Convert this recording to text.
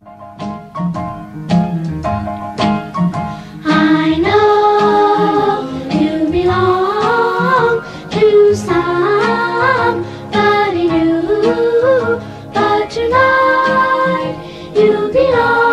I know you belong to somebody new, but tonight you belong.